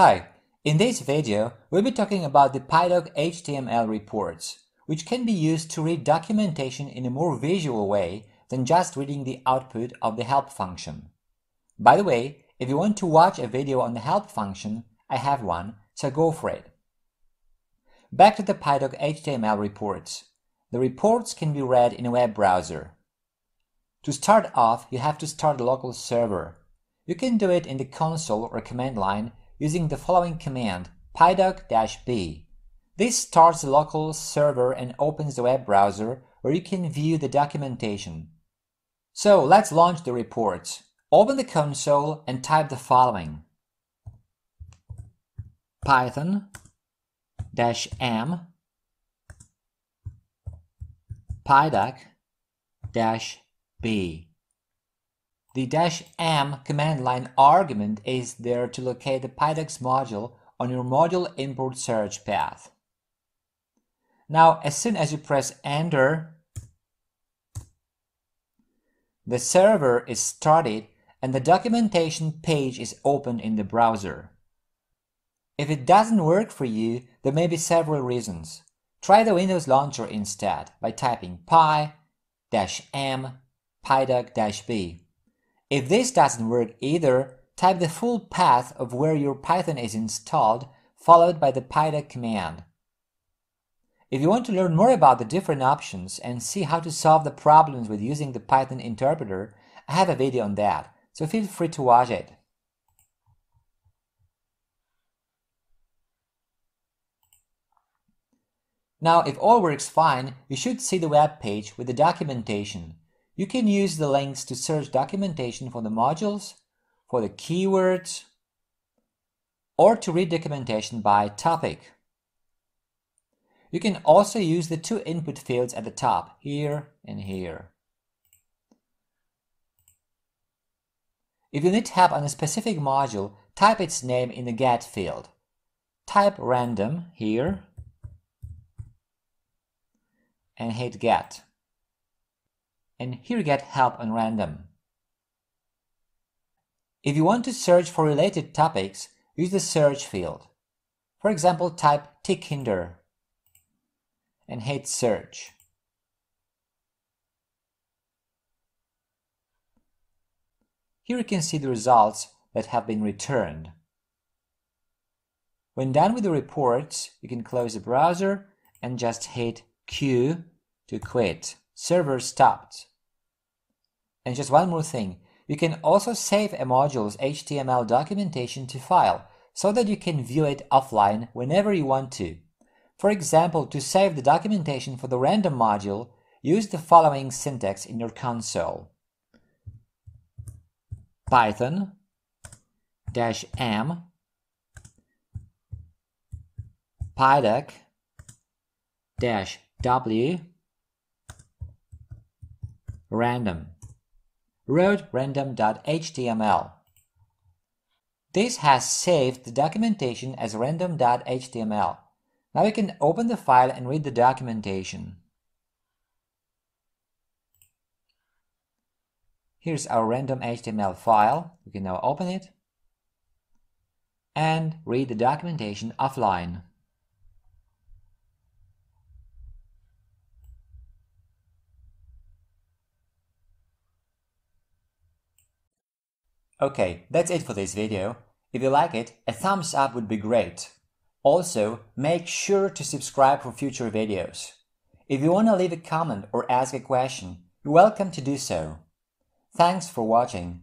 Hi, in this video we'll be talking about the PyDoc HTML reports, which can be used to read documentation in a more visual way than just reading the output of the help function. By the way, if you want to watch a video on the help function, I have one, so go for it. Back to the PyDoc HTML reports. The reports can be read in a web browser. To start off, you have to start a local server. You can do it in the console or command line using the following command pydoc-b. This starts the local server and opens the web browser where you can view the documentation. So let's launch the report. Open the console and type the following python m pydoc-b the dash "m" command line argument is there to locate the PyDocs module on your module import search path. Now, as soon as you press enter, the server is started and the documentation page is opened in the browser. If it doesn't work for you, there may be several reasons. Try the Windows Launcher instead by typing py-m pydoc-b. If this doesn't work either, type the full path of where your Python is installed, followed by the pydoc command. If you want to learn more about the different options and see how to solve the problems with using the Python interpreter, I have a video on that, so feel free to watch it. Now, if all works fine, you should see the web page with the documentation. You can use the links to search documentation for the modules, for the keywords, or to read documentation by topic. You can also use the two input fields at the top, here and here. If you need help on a specific module, type its name in the get field. Type random here and hit get and here you get help on random. If you want to search for related topics, use the search field. For example, type Tkinter and hit search. Here you can see the results that have been returned. When done with the reports, you can close the browser and just hit Q to quit. Server stopped. And just one more thing, you can also save a module's HTML documentation to file so that you can view it offline whenever you want to. For example, to save the documentation for the random module, use the following syntax in your console. Python dash m pydoc dash w random wrote random.html. This has saved the documentation as random.html. Now we can open the file and read the documentation. Here's our random HTML file. We can now open it and read the documentation offline. Okay, that's it for this video. If you like it, a thumbs up would be great. Also, make sure to subscribe for future videos. If you want to leave a comment or ask a question, you're welcome to do so. Thanks for watching.